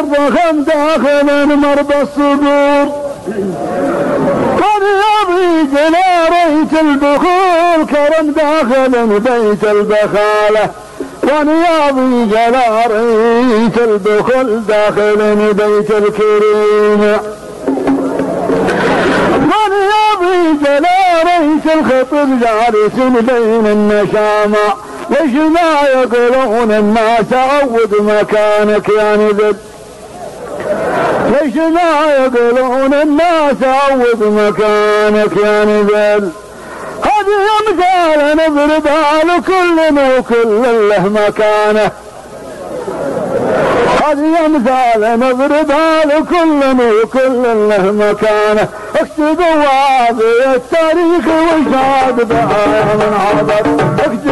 الضخم داخل مرضى الصدور قد يبي جناريت البخور كرم داخل بيت البخاله ونياضي جلاريت البخل داخل بيت الكريم ونياضي جلاريت الخطب جالس بين النشامة ليش ما يقولون الناس عود مكانك يا نذب ليش ما يقولون الناس عود مكانك يا نذب هذه أمثال نضربها لكل وكل له مكانه. هذه أمثال نضربها لكل وكل له مكانه. اكتبوا هذه التاريخ وشاد بها من اكتبوا